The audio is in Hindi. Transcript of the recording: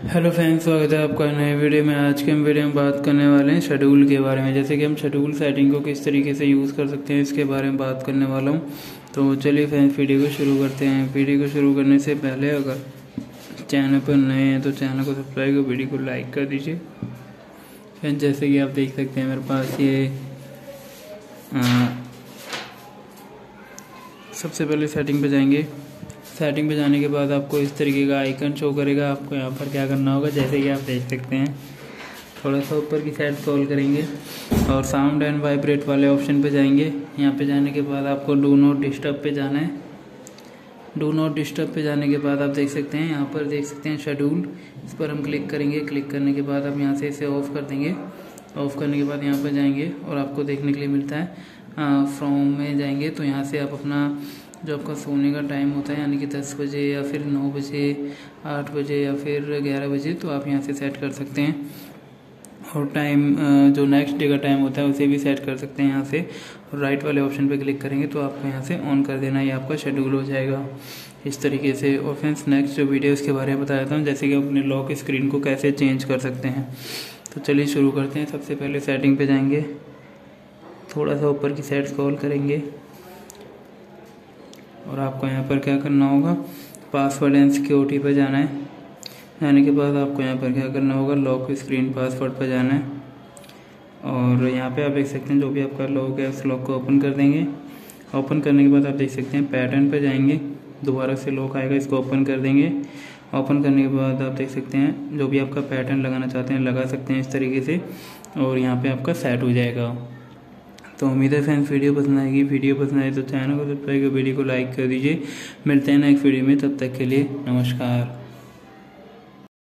हेलो फ्रेंड्स स्वागत है आपका नए वीडियो में। आज के हम वीडियो में बात करने वाले हैं शेड्यूल के बारे में। जैसे कि हम शेड्यूल सेटिंग को किस तरीके से यूज़ कर सकते हैं इसके बारे में बात करने वाला हूँ। तो चलिए फ्रेंड्स वीडियो को शुरू करते हैं। वीडियो को शुरू करने से पहले अगर चैनल पर नए हैं तो चैनल को सब्सक्राइब कर वीडियो को लाइक कर दीजिए। फ्रेंड्स जैसे कि आप देख सकते हैं मेरे पास ये आ, सबसे पहले सेटिंग पर जाएँगे। सेटिंग पे जाने के बाद आपको इस तरीके का आइकन शो करेगा। आपको यहाँ पर क्या करना होगा, जैसे कि आप देख सकते हैं। थोड़ा सा ऊपर की साइड स्क्रॉल करेंगे और साउंड एंड वाइब्रेट वाले ऑप्शन पे जाएँगे। यहाँ पे जाने के बाद आपको डू नॉट डिस्टर्ब पे जाना है। डू नॉट डिस्टर्ब पे जाने के बाद आप देख सकते हैं, यहाँ पर देख सकते हैं शेड्यूल इस पर हम क्लिक करेंगे। क्लिक करने के बाद आप यहाँ से इसे ऑफ़ कर देंगे। ऑफ़ करने के बाद यहाँ पर जाएँगे और आपको देखने के लिए मिलता है। फ्रॉम में जाएँगे तो यहाँ से आप अपना जो आपका सोने का टाइम होता है, यानी कि दस बजे या फिर नौ बजे, आठ बजे या फिर ग्यारह बजे तो आप यहाँ से सेट कर सकते हैं। और टाइम जो नेक्स्ट डे का टाइम होता है, उसे भी सेट कर सकते हैं यहाँ से। और राइट वाले ऑप्शन पे क्लिक करेंगे तो आपको यहाँ से ऑन कर देना, ये आपका शेड्यूल हो जाएगा। इस तरीके से। और फ्रेंड्स नेक्स्ट जो वीडियो इसके बारे में बताया था जैसे कि अपने लॉक स्क्रीन को कैसे चेंज कर सकते हैं। तो चलिए शुरू करते हैं। सबसे पहले सेटिंग पे जाएँगे। थोड़ा सा ऊपर की साइड स्क्रॉल करेंगे। और आपको यहाँ पर क्या करना होगा? पासवर्ड एंड सिक्योरिटी पर जाना है। जाने के बाद आपको यहाँ पर क्या करना होगा? लॉक स्क्रीन पासवर्ड पर जाना है। और यहाँ पे आप देख सकते हैं, जो भी आपका लॉक है, उस लॉक को ओपन कर देंगे। ओपन करने के बाद आप देख सकते हैं पैटर्न पर जाएँगे। दोबारा से लॉक आएगा, इसको ओपन कर देंगे। ओपन करने के बाद आप देख सकते हैं, जो भी आपका पैटर्न लगाना चाहते हैं, लगा सकते हैं इस तरीके से। और यहाँ पे आपका सेट हो जाएगा। तो उम्मीद है फ्रेंड्स वीडियो पसंद आएगी। वीडियो पसंद आए तो चैनल को सब्सक्राइब कर वीडियो को लाइक कर दीजिए। मिलते हैं नेक्स्ट वीडियो में। तब तक के लिए नमस्कार।